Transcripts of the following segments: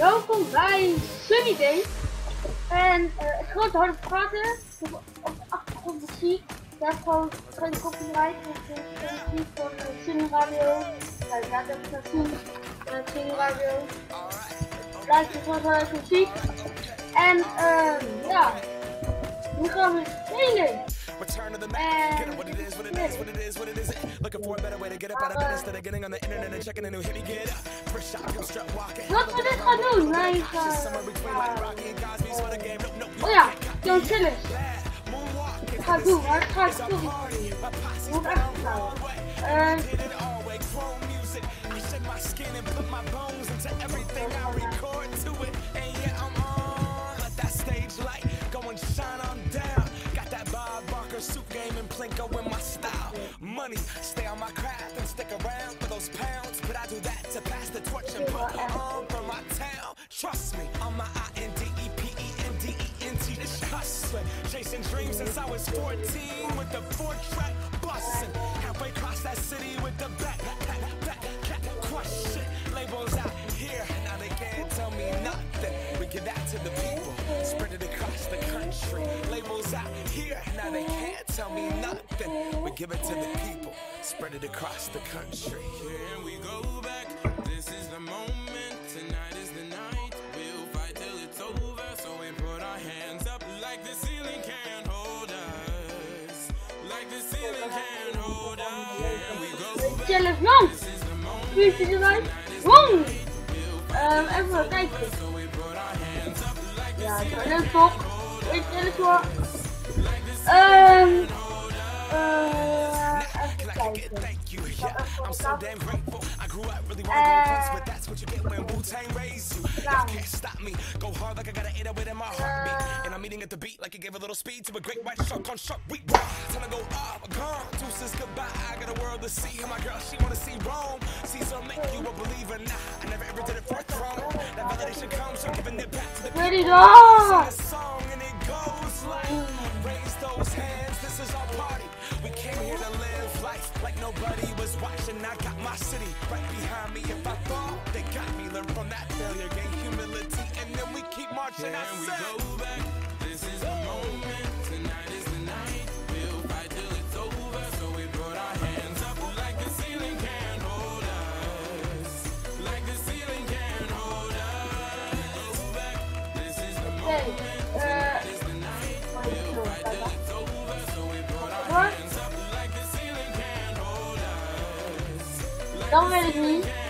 Welkom bij Sunny Day. En uh, het grote harde praten. Op, op de achtergrond muziek. Ik heb gewoon geen copyright. Dus muziek van uh, Sunny Radio. Nou, ja, dat heb ik gezien. Uh, Sunny Radio. Muziek. En uh, ja, nu gaan we spelen. Return to the Mac. Get it what it is, what it is, what it is, what it isn't. Looking for a better way to get up out of bed instead of getting on the internet and checking a new hit me get up. First shot, come strut walking. Dit gaan doen, wij gaan... Somewhere between like Rocky and Cosby's for the game. Nope, nope. Oh ja, John Chillis. Moonwalk. Ik ga het doen, maar ik ga het doen. Moet echt vertrouwen. Eh, Did it all way chrome music. I shed my skin and put my bones into everything I record to it. And my style. Money, stay on my craft and stick around for those pounds. But I do that to pass the torch and put on for my town. Trust me, on my I N D E P E N D E N T. This hustling, chasing dreams since I was 14 with the four track busting. Halfway across that city with the back, back, back, back, question. Labels out here, now they can't tell me nothing. We give that to the people, spread it across the country. Labels out here, now they can't tell me nothing. We give it to the people, spread it across the country. Here we go back. This is the moment. Tonight is the night. We'll fight till it's over. So we put our hands up like the ceiling can't hold us. Like the ceiling can't hold us. Here we go back. Chillis lang. This is the moment. Vuurtje eruit. Wong! Um, even kijken. So we put our hands up like the Ja, ceiling zo, leuk toch? Ik Chillis hoor. Even kijken. Thank you, yeah. I'm so damn grateful. I grew up really wanna go Uh, Prince, but that's what you get when Wu Tang raised you. Down. Can't stop me. Go hard like I got an 808 in my heartbeat. And I'm eating at the beat like it gave a little speed to a great white shark on shark week. Time to go up, gone. Deuces goodbye. I got a world to see. And my girl, she wanna see Rome. Caesar make you a believer. Nah, I never ever did it for a throne. That validation comes from giving it back to the people. Ready go! Sing this is our party We came here to live life like nobody was watching I got my city right behind me If I fall, they got me Learn from that failure, gain humility And then we keep marching I Can we said go back? This is the moment. Tonight is the night. We'll fight till it's over. So we put our hands up like the ceiling can't hold us. Like the ceiling can't hold us. Go back. This is the Oké, moment. Like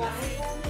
Tonight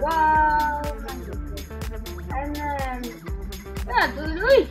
Wauw. En, ehm, ja, doei doei.